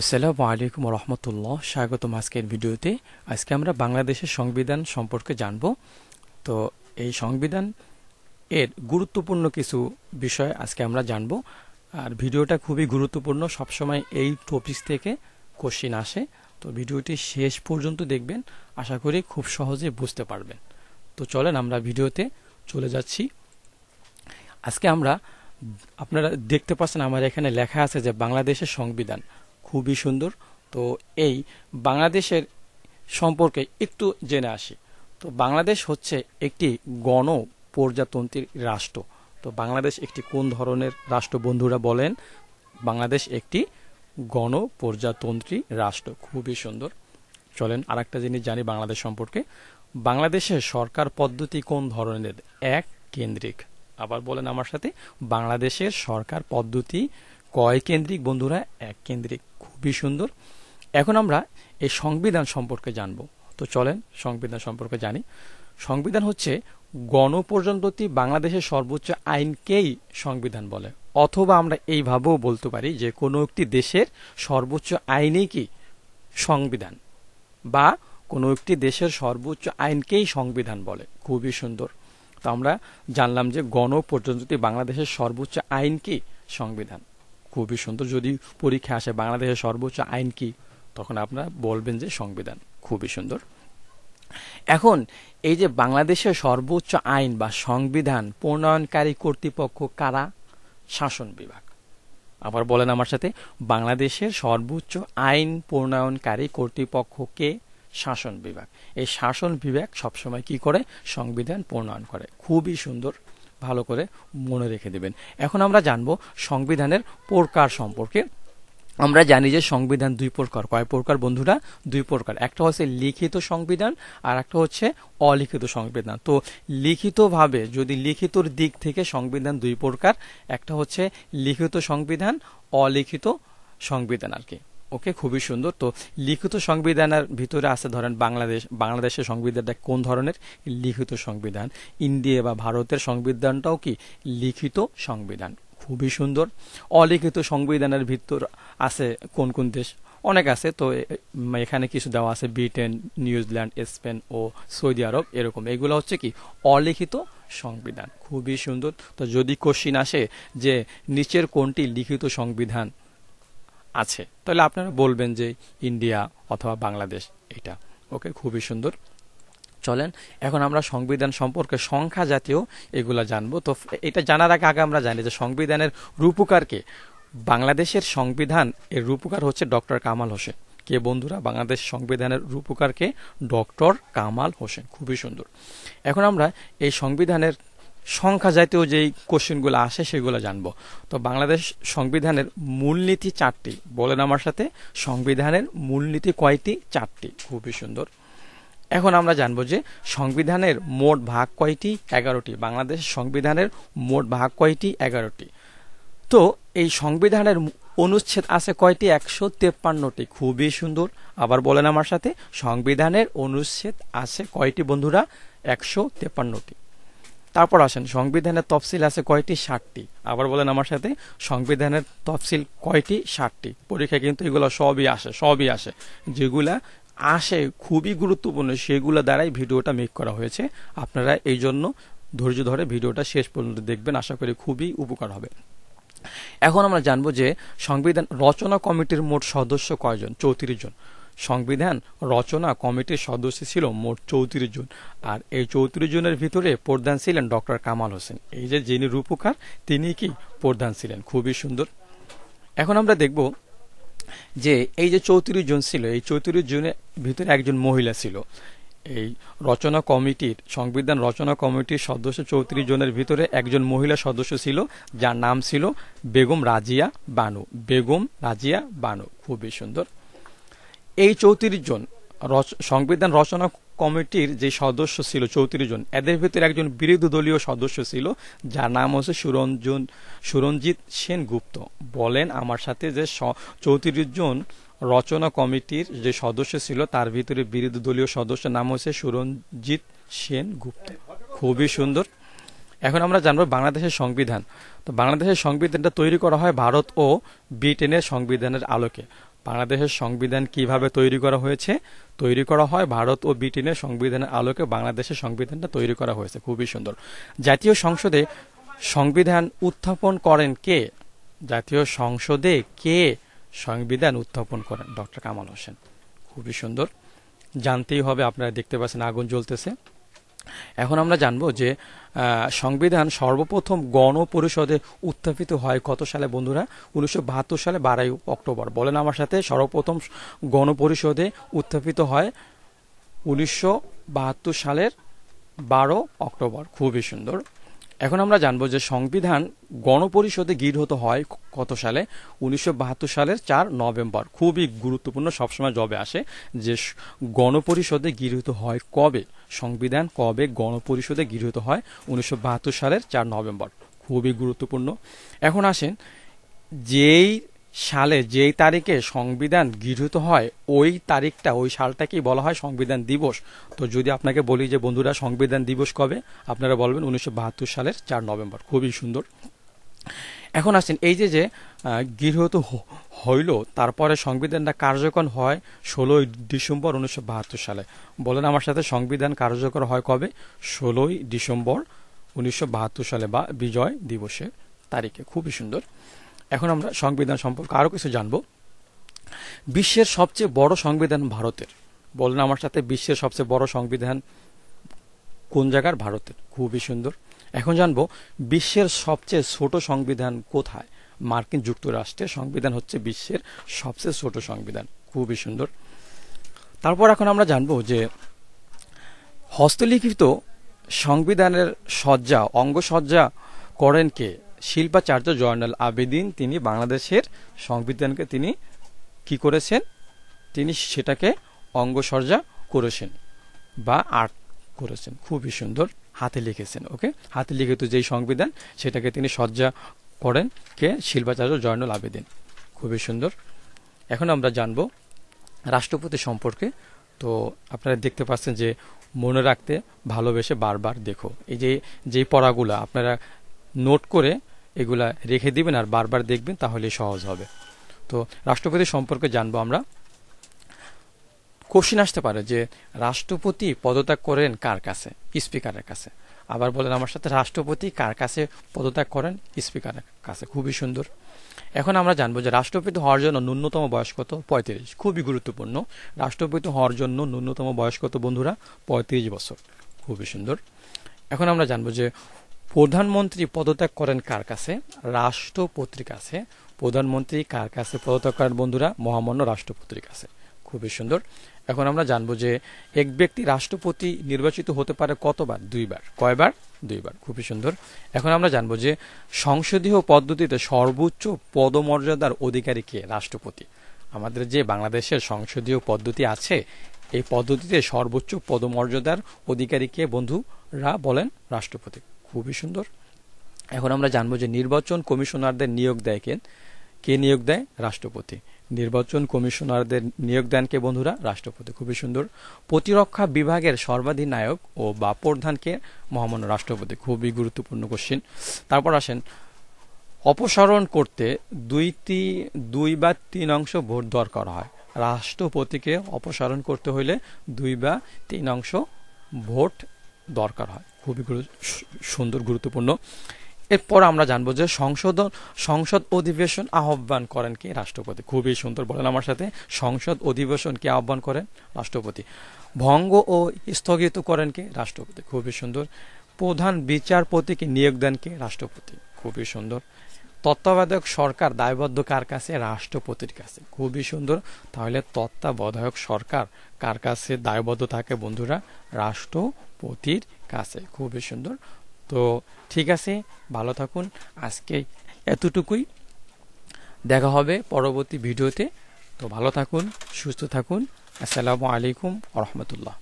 আসসালামু আলাইকুম রহমতুল্লাহ। স্বাগতম আজকের ভিডিওতে। আজকে আমরা বাংলাদেশের সংবিধান সম্পর্কে জানব। তো এই সংবিধান এর গুরুত্বপূর্ণ কিছু বিষয় আজকে আমরা জানব। আর ভিডিওটা খুবই গুরুত্বপূর্ণ। সবসময় এই টপিক থেকে কোশ্চিন আসে। তো ভিডিওটি শেষ পর্যন্ত দেখবেন। আশা করি খুব সহজে বুঝতে পারবেন। তো চলেন আমরা ভিডিওতে চলে যাচ্ছি। আজকে আমরা, আপনারা দেখতে পাচ্ছেন আমার এখানে লেখা আছে যে বাংলাদেশের সংবিধান। খুবই সুন্দর। তো এই বাংলাদেশের সম্পর্কে একটু জেনে আসি। তো বাংলাদেশ হচ্ছে একটি গণ প্রজাতন্ত্রী রাষ্ট্র। তো বাংলাদেশ একটি কোন ধরনের রাষ্ট্র বন্ধুরা বলেন? বাংলাদেশ একটি গণ প্রজাতন্ত্রী রাষ্ট্র। খুবই সুন্দর। চলেন আর একটা জিনিস জানি বাংলাদেশ সম্পর্কে। বাংলাদেশের সরকার পদ্ধতি কোন ধরনের? এক, কেন্দ্রিক। আবার বলেন আমার সাথে। বাংলাদেশের সরকার পদ্ধতি কয় কেন্দ্রিক বন্ধুরা? এক কেন্দ্রিক খুবই সুন্দর। এখন আমরা এই সংবিধান সম্পর্কে জানব। তো চলেন সংবিধান সম্পর্কে জানি। সংবিধান হচ্ছে গণপ্রজাতন্ত্রী বাংলাদেশের সর্বোচ্চ আইনকেই সংবিধান বলে। অথবা আমরা এইভাবেও বলতে পারি যে কোনো একটি দেশের সর্বোচ্চ আইনই কি সংবিধান? বা কোনো একটি দেশের সর্বোচ্চ আইনকেই সংবিধান বলে। খুবই সুন্দর। তো আমরা জানলাম যে গণপ্রজাতন্ত্রী বাংলাদেশের সর্বোচ্চ আইন কি সংবিধান? খুবই সুন্দর। যদি পরীক্ষা আসে বাংলাদেশের সর্বোচ্চ আইন কি? তখন আপনারা বলবেন যে সংবিধান। খুবই সুন্দর। এখন এই যে বাংলাদেশের সর্বোচ্চ আইন বা সংবিধান প্রণয়নকারী কর্তৃপক্ষ কারা? শাসন বিভাগ। আবার বলেন আমার সাথে, বাংলাদেশের সর্বোচ্চ আইন প্রণয়নকারী কর্তৃপক্ষকে শাসন বিভাগ। এই শাসন বিভাগ সবসময় কি করে? সংবিধান প্রণয়ন করে। খুবই সুন্দর। ভালো করে মনে রেখে দেবেন। এখন আমরা জানব সংবিধানের প্রকার সম্পর্কে। আমরা জানি যে সংবিধান দুই প্রকার। কয় প্রকার বন্ধুরা? দুই প্রকার। একটা হচ্ছে লিখিত সংবিধান আর একটা হচ্ছে অলিখিত সংবিধান। তো লিখিতভাবে যদি লিখিতর দিক থেকে সংবিধান দুই প্রকার, একটা হচ্ছে লিখিত সংবিধান, অলিখিত সংবিধান আর কি। ওকে খুবই সুন্দর। তো লিখিত সংবিধানের ভিতরে আছে ধরেন বাংলাদেশ, বাংলাদেশের সংবিধানটা কোন ধরনের? লিখিত সংবিধান। ইন্ডিয়া বা ভারতের সংবিধানটাও কি? লিখিত সংবিধান। খুবই সুন্দর। অলিখিত সংবিধানের ভিতর আছে কোন কোন দেশ? অনেক আছে। তো এখানে কিছু দেওয়া আছে। ব্রিটেন, নিউজিল্যান্ড, স্পেন ও সৌদি আরব এরকম। এগুলো হচ্ছে কি? অলিখিত সংবিধান। খুবই সুন্দর। তো যদি কোশ্চিন আসে যে নিচের কোনটি লিখিত সংবিধান আছে। তাহলে আপনারা বলবেন যে ইন্ডিয়া অথবা বাংলাদেশ এটা। ওকে, খুবই সুন্দর। চলেন, এখন আমরা সংবিধান সম্পর্কে সংখ্যা জাতীয় এগুলো জানব। তো এটা জানার আগে আগে আমরা জানি যে সংবিধানের রূপকারকে বাংলাদেশের সংবিধান এর রূপকার হচ্ছে ডক্টর কামাল হোসেন। কে বন্ধুরা? বাংলাদেশ সংবিধানের রূপকারকে ডক্টর কামাল হোসেন। খুবই সুন্দর। এখন আমরা এই সংবিধানের সংখ্যা জাতীয় যেই কোশ্চেনগুলো আসে সেগুলো জানব। তো বাংলাদেশ সংবিধানের মূলনীতি চারটি। বলেন আমার সাথে, সংবিধানের মূলনীতি কয়টি? চারটি। খুবই সুন্দর। এখন আমরা জানব যে সংবিধানের মোট ভাগ কয়টি? এগারোটি। বাংলাদেশ সংবিধানের মোট ভাগ কয়টি? এগারোটি। তো এই সংবিধানের অনুচ্ছেদ আছে কয়টি? একশো তেপ্পান্নটি। খুবই সুন্দর। আবার বলেন আমার সাথে, সংবিধানের অনুচ্ছেদ আছে কয়টি বন্ধুরা? একশো তেপ্পান্নটি। তারপর আসেন, সংবিধানের তফসিল আছে কয়টি? ষাটটি। আবার বলেন আমার সাথে, সংবিধানের তফসিল কয়টি? ষাটটি। পরীক্ষায় কিন্তু এগুলো সবই আসে সবই আসে। যেগুলা আসে, খুবই গুরুত্বপূর্ণ, সেগুলো দ্বারাই ভিডিওটা মেক করা হয়েছে। আপনারা এই জন্য ধৈর্য ধরে ভিডিওটা শেষ পর্যন্ত দেখবেন, আশা করি খুবই উপকার হবে। এখন আমরা জানব যে সংবিধান, রচনা কমিটির মোট সদস্য কয়জন? চৌত্রিশ জন। সংবিধান, রচনা কমিটির সদস্য ছিল মোট চৌত্রিশ জন। আর এই চৌত্রিশ জনের ভিতরে প্রধান ছিলেন ডক্টর কামাল হোসেন। এই যে যিনি রূপকার, তিনি কি প্রধান ছিলেন? খুবই সুন্দর। এখন আমরা দেখব যে এই যে চৌত্রিশ জন ছিল, এই চৌত্রিশ জনের ভিতরে একজন মহিলা ছিল। এই রচনা কমিটির, সংবিধান রচনা কমিটির সদস্য চৌত্রিশ জনের ভিতরে একজন মহিলা সদস্য ছিল, যার নাম ছিল বেগম রাজিয়া বানু। বেগম রাজিয়া বানু। খুবই সুন্দর। এই চৌত্রিশ জন সংবিধান রচনা কমিটির যে সদস্য ছিল, চৌত্রিশ জন, এদের ভিতরে একজন বিরোধী দলীয় সদস্য ছিল, যার নাম হচ্ছে সুরঞ্জন, সুরঞ্জিত সেনগুপ্ত। বলেন আমার সাথে যে চৌত্রিশ জন রচনা কমিটির যে সদস্য ছিল, তার ভিতরে বিরোধী দলীয় সদস্য নাম হচ্ছে সুরঞ্জিত সেনগুপ্ত। খুবই সুন্দর। এখন আমরা জানব বাংলাদেশের সংবিধান। তো বাংলাদেশের সংবিধানটা তৈরি করা হয় ভারত ও ব্রিটেনের সংবিধানের আলোকে। বাংলাদেশের সংবিধান কীভাবে তৈরি করা হয়েছে? তৈরি করা হয় ভারত ও ব্রিটেনের সংবিধানের আলোকে বাংলাদেশের সংবিধানটা তৈরি করা হয়েছে। খুবই সুন্দর। জাতীয় সংসদে সংবিধান উত্থাপন করেন কে? জাতীয় সংসদে কে সংবিধান উত্থাপন করেন? ডক্টর কামাল হোসেন। খুবই সুন্দর। জানতেই হবে, আপনারা দেখতে পাচ্ছেন আগুন জ্বলতেছে। এখন আমরা জানব যে সংবিধান সর্বপ্রথম গণপরিষদে উত্থাপিত হয় কত সালে বন্ধুরা? উনিশশো বাহাত্তর সালে বারোই অক্টোবর। বলেন আমার সাথে, সর্বপ্রথম গণপরিষদে উত্থাপিত হয় উনিশশো বাহাত্তর সালের বারো অক্টোবর। খুবই সুন্দর। এখন আমরা জানব যে সংবিধান গণপরিষদে গৃহীত হয় কত সালে? উনিশশো বাহাত্তর সালের চার নভেম্বর। খুবই গুরুত্বপূর্ণ, সবসময় জবে আসে যে গণপরিষদে গৃহীত হয় কবে? সংবিধান কবে গণপরিষদে গৃহীত হয়? উনিশশো বাহাত্তর সালের চার নভেম্বর। খুবই গুরুত্বপূর্ণ। এখন আসেন যেই সালে যেই তারিখে সংবিধান গৃহীত হয়, ওই তারিখটা, ওই সালটাকেই বলা হয় সংবিধান দিবস। তো যদি আপনাকে বলি যে, বন্ধুরা, সংবিধান দিবস কবে? আপনারা বলবেন উনিশশো বাহাত্তর সালের চার নভেম্বর। খুবই সুন্দর। এখন আসছেন, এই যে যে গৃহীত হইল, তারপরে সংবিধানটা কার্যকর হয় ষোলোই ডিসেম্বর উনিশশো বাহাত্তর সালে। বলেন আমার সাথে, সংবিধান কার্যকর হয় কবে? ষোলোই ডিসেম্বর উনিশশো বাহাত্তর সালে বা বিজয় দিবসের তারিখে। খুবই সুন্দর। এখন আমরা সংবিধান সম্পর্কে আরও কিছু জানব। বিশ্বের সবচেয়ে বড় সংবিধান ভারতের। বলেন আমার সাথে, বিশ্বের সবচেয়ে বড় সংবিধান কোন জায়গার? ভারতের। খুবই সুন্দর। এখন জানব, বিশ্বের সবচেয়ে ছোট সংবিধান কোথায়? মার্কিন যুক্তরাষ্ট্রের সংবিধান হচ্ছে বিশ্বের সবচেয়ে ছোট সংবিধান। খুবই সুন্দর। তারপর এখন আমরা জানব যে, হস্তলিখিত সংবিধানের সজ্জা, অঙ্গসজ্জা করেন কে? শিল্পাচার্য জয়নাল আবেদিন তিনি বাংলাদেশের সংবিধানকে তিনি কি করেছেন? তিনি সেটাকে অঙ্গসজ্জা করেছেন বা আর্ট করেছেন। খুবই সুন্দর হাতে লিখেছেন, ওকে? হাতে লিখিত যেই সংবিধান, সেটাকে তিনি সজ্জা করেন কে? শিল্পাচার্য জয়নুল আবেদিন। খুবই সুন্দর। এখন আমরা জানব রাষ্ট্রপতি সম্পর্কে। তো আপনারা দেখতে পাচ্ছেন যে মনে রাখতে ভালোবেসে বারবার দেখো। এই যে, যেই পড়াগুলো আপনারা নোট করে এগুলা রেখে দিবেন আর বারবার দেখবেন, তাহলে সহজ হবে। তো রাষ্ট্রপতি সম্পর্কে জানব আমরা। কোশ্চিন আসতে পারে যে, রাষ্ট্রপতি পদত্যাগ করেন কার কাছে? স্পিকারের কাছে। আবার বলেন আমার সাথে, রাষ্ট্রপতি কার কাছে পদত্যাগ করেন? স্পিকারের কাছে। খুবই সুন্দর। এখন আমরা জানব যে, রাষ্ট্রপতি হওয়ার জন্য ন্যূনতম বয়স কত? পঁয়ত্রিশ। খুবই গুরুত্বপূর্ণ। রাষ্ট্রপতি হওয়ার জন্য ন্যূনতম বয়স কত, বন্ধুরা? পঁয়ত্রিশ বছর। খুবই সুন্দর। এখন আমরা জানব যে প্রধানমন্ত্রী পদত্যাগ করেন কার কাছে? রাষ্ট্রপতির কাছে। প্রধানমন্ত্রী কার কাছে পদত্যাগ করেন বন্ধুরা? মহামান্য রাষ্ট্রপতির কাছে। খুবই সুন্দর। এখন আমরা জানব যে এক ব্যক্তি রাষ্ট্রপতি নির্বাচিত হতে পারে কতবার? দুইবার। কয়বার? দুইবার। খুবই সুন্দর। এখন আমরা জানব যে সংসদীয় পদ্ধতিতে সর্বোচ্চ পদমর্যাদার অধিকারী কে? রাষ্ট্রপতি। আমাদের যে বাংলাদেশের সংসদীয় পদ্ধতি আছে, এই পদ্ধতিতে সর্বোচ্চ পদমর্যাদার অধিকারী কে বন্ধুরা বলেন? রাষ্ট্রপতি। খুবই সুন্দর। এখন আমরা জানব যে নির্বাচন কমিশনারদের নিয়োগ দেয় কে কে নিয়োগ দেয়? রাষ্ট্রপতি। নির্বাচন কমিশনারদের নিয়োগ দেন কে বন্ধুরা? রাষ্ট্রপতি। খুবই সুন্দর। প্রতিরক্ষা বিভাগের সর্বাধিনায়ক ও বা প্রধানকে মহামান্য রাষ্ট্রপতি। খুবই গুরুত্বপূর্ণ কোশ্চিন তারপর আসেন, অপসারণ করতে দুই দুই বা তিন অংশ ভোট দরকার হয়। রাষ্ট্রপতিকে অপসারণ করতে হইলে দুই বা তিন অংশ ভোট দরকার হয়। খুবই সুন্দর, গুরুত্বপূর্ণ। এরপর আমরা জানব যে সংশোধন সংসদ অধিবেশন আহ্বান করেন কে? রাষ্ট্রপতি। খুবই সুন্দর বলেন আমার সাথে। সংসদ অধিবেশন কে আহ্বান করেন? রাষ্ট্রপতি। ভঙ্গ ও স্থগিত করেন কে? রাষ্ট্রপতি। খুবই সুন্দর। প্রধান বিচারপতিকে নিয়োগ দেন কে? রাষ্ট্রপতি। খুবই সুন্দর। তত্ত্বাবধায়ক সরকার দায়বদ্ধ কার কাছে? রাষ্ট্রপতির কাছে। খুবই সুন্দর। তাহলে তত্ত্বাবধায়ক সরকার কার কাছে দায়বদ্ধ থাকে বন্ধুরা? রাষ্ট্রপতির কাছে। খুবই সুন্দর। তো ঠিক আছে, ভালো থাকুন। আজকে এতটুকুই। দেখা হবে পরবর্তী ভিডিওতে। তো ভালো থাকুন, সুস্থ থাকুন। আসসালামু আলাইকুম রহমতুল্লাহ।